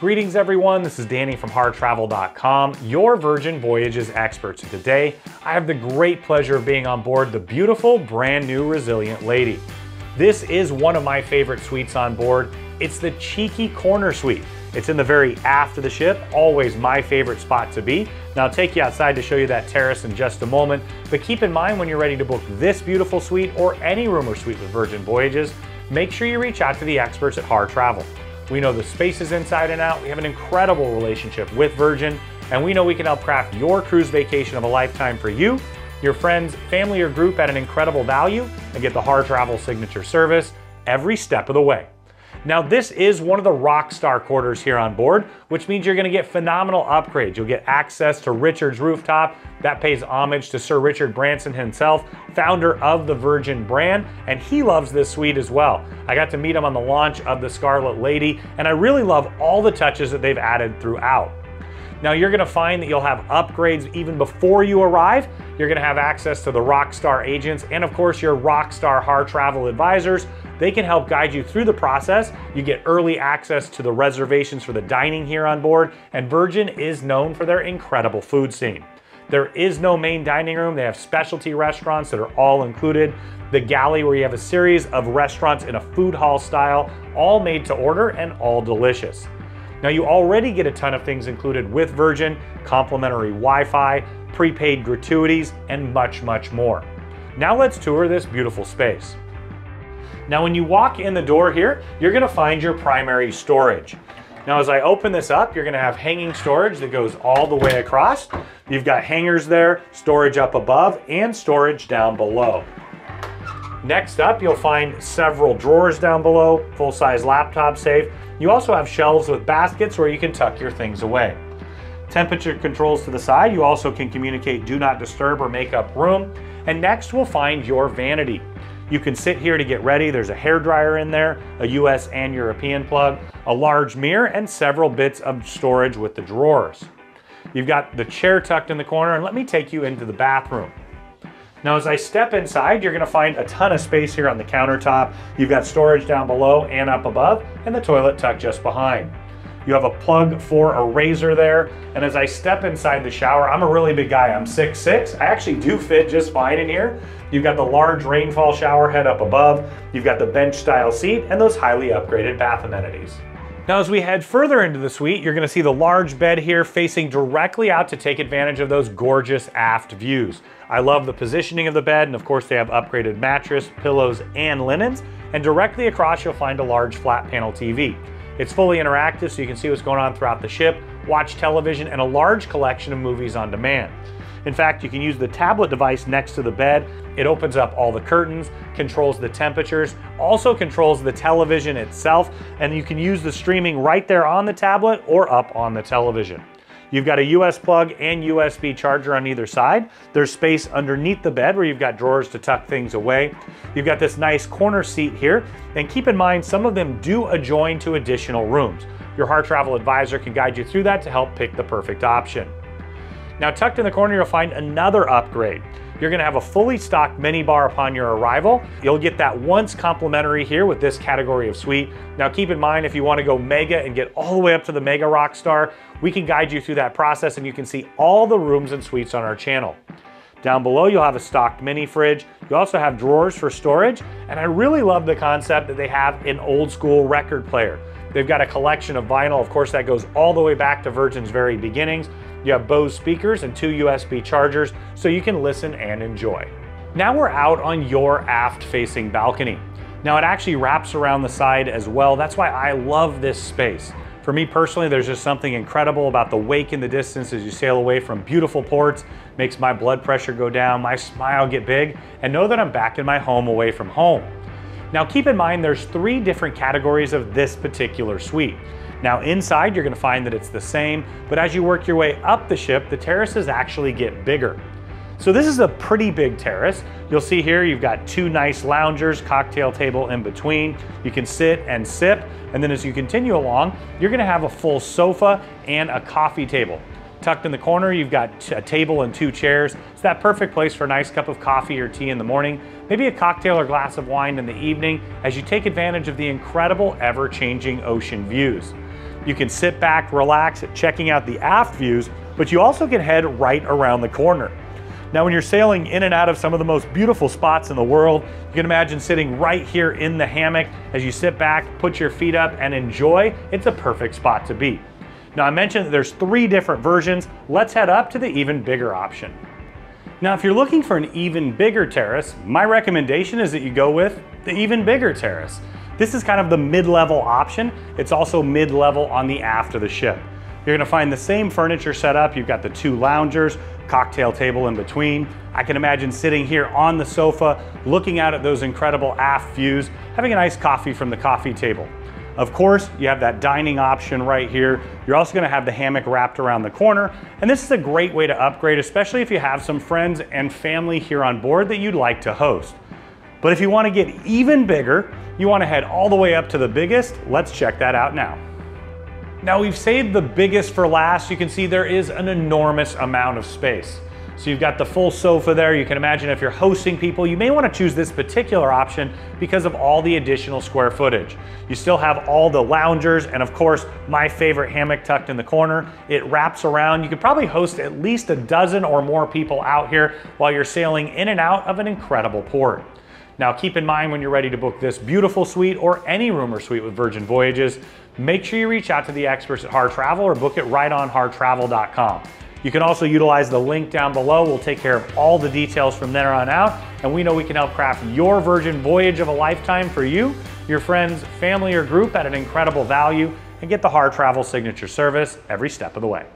Greetings everyone, this is Danny from harrtravel.com, your Virgin Voyages experts. And today, I have the great pleasure of being on board the beautiful, brand new Resilient Lady. This is one of my favorite suites on board. It's the Cheeky Corner Suite. It's in the very aft of the ship, always my favorite spot to be. Now I'll take you outside to show you that terrace in just a moment, but keep in mind when you're ready to book this beautiful suite or any room or suite with Virgin Voyages, make sure you reach out to the experts at Harr Travel. We know the spaces inside and out. We have an incredible relationship with Virgin, and we know we can help craft your cruise vacation of a lifetime for you, your friends, family, or group at an incredible value, and get the Harr Travel signature service every step of the way. Now this is one of the Rockstar quarters here on board, which means you're gonna get phenomenal upgrades. You'll get access to Richard's rooftop. That pays homage to Sir Richard Branson himself, founder of the Virgin brand, and he loves this suite as well. I got to meet him on the launch of the Scarlet Lady, and I really love all the touches that they've added throughout. Now you're gonna find that you'll have upgrades even before you arrive. You're gonna have access to the Rockstar agents and of course your Rockstar Harr Travel advisors. They can help guide you through the process. You get early access to the reservations for the dining here on board and Virgin is known for their incredible food scene. There is no main dining room. They have specialty restaurants that are all included. The galley where you have a series of restaurants in a food hall style, all made to order and all delicious. Now you already get a ton of things included with Virgin, complimentary Wi-Fi, prepaid gratuities, and much, much more. Now let's tour this beautiful space. Now when you walk in the door here, you're gonna find your primary storage. Now as I open this up, you're gonna have hanging storage that goes all the way across. You've got hangers there, storage up above, and storage down below. Next up, you'll find several drawers down below, full-size laptop safe. You also have shelves with baskets where you can tuck your things away. Temperature controls to the side. You also can communicate do not disturb or make up room. And next we'll find your vanity. You can sit here to get ready. There's a hair dryer in there, a US and European plug, a large mirror, and several bits of storage with the drawers. You've got the chair tucked in the corner, and let me take you into the bathroom. Now as I step inside, you're gonna find a ton of space here on the countertop. You've got storage down below and up above, and the toilet tucked just behind. You have a plug for a razor there. And as I step inside the shower, I'm a really big guy. I'm 6'6". I actually do fit just fine in here. You've got the large rainfall shower head up above. You've got the bench style seat and those highly upgraded bath amenities. Now as we head further into the suite, you're gonna see the large bed here facing directly out to take advantage of those gorgeous aft views. I love the positioning of the bed, and of course they have upgraded mattress, pillows, and linens. And directly across, you'll find a large flat panel TV. It's fully interactive, so you can see what's going on throughout the ship, watch television, and a large collection of movies on demand. In fact, you can use the tablet device next to the bed. It opens up all the curtains, controls the temperatures, also controls the television itself, and you can use the streaming right there on the tablet or up on the television. You've got a US plug and USB charger on either side. There's space underneath the bed where you've got drawers to tuck things away. You've got this nice corner seat here. And keep in mind, some of them do adjoin to additional rooms. Your Harr Travel advisor can guide you through that to help pick the perfect option. Now tucked in the corner, you'll find another upgrade. You're gonna have a fully stocked mini bar upon your arrival. You'll get that once complimentary here with this category of suite. Now keep in mind, if you wanna go mega and get all the way up to the mega rock star, we can guide you through that process and you can see all the rooms and suites on our channel. Down below, you'll have a stocked mini fridge. You also have drawers for storage. And I really love the concept that they have an old school record player. They've got a collection of vinyl. Of course, that goes all the way back to Virgin's very beginnings. You have Bose speakers and two USB chargers so you can listen and enjoy. Now we're out on your aft facing balcony. Now it actually wraps around the side as well. That's why I love this space. For me personally, there's just something incredible about the wake in the distance as you sail away from beautiful ports, makes my blood pressure go down, my smile get big, and know that I'm back in my home away from home. Now keep in mind there's three different categories of this particular suite. Now inside, you're gonna find that it's the same, but as you work your way up the ship, the terraces actually get bigger. So this is a pretty big terrace. You'll see here you've got two nice loungers, cocktail table in between. You can sit and sip, and then as you continue along, you're gonna have a full sofa and a coffee table. Tucked in the corner, you've got a table and two chairs. It's that perfect place for a nice cup of coffee or tea in the morning, maybe a cocktail or glass of wine in the evening as you take advantage of the incredible ever-changing ocean views. You can sit back, relax, checking out the aft views, but you also can head right around the corner. Now, when you're sailing in and out of some of the most beautiful spots in the world, you can imagine sitting right here in the hammock as you sit back, put your feet up, and enjoy. It's a perfect spot to be. Now, I mentioned that there's three different versions. Let's head up to the even bigger option. Now, if you're looking for an even bigger terrace, my recommendation is that you go with the even bigger terrace. This is kind of the mid-level option. It's also mid-level on the aft of the ship. You're gonna find the same furniture set up. You've got the two loungers, cocktail table in between. I can imagine sitting here on the sofa, looking out at those incredible aft views, having a nice coffee from the coffee table. Of course, you have that dining option right here. You're also gonna have the hammock wrapped around the corner. And this is a great way to upgrade, especially if you have some friends and family here on board that you'd like to host. But if you wanna get even bigger, you wanna head all the way up to the biggest, let's check that out now. Now we've saved the biggest for last. You can see there is an enormous amount of space. So you've got the full sofa there. You can imagine if you're hosting people, you may want to choose this particular option because of all the additional square footage. You still have all the loungers and of course, my favorite hammock tucked in the corner. It wraps around. You could probably host at least a dozen or more people out here while you're sailing in and out of an incredible port. Now keep in mind when you're ready to book this beautiful suite or any room or suite with Virgin Voyages, make sure you reach out to the experts at Harr Travel or book it right on harrtravel.com. You can also utilize the link down below. We'll take care of all the details from there on out. And we know we can help craft your Virgin voyage of a lifetime for you, your friends, family, or group at an incredible value and get the Harr Travel signature service every step of the way.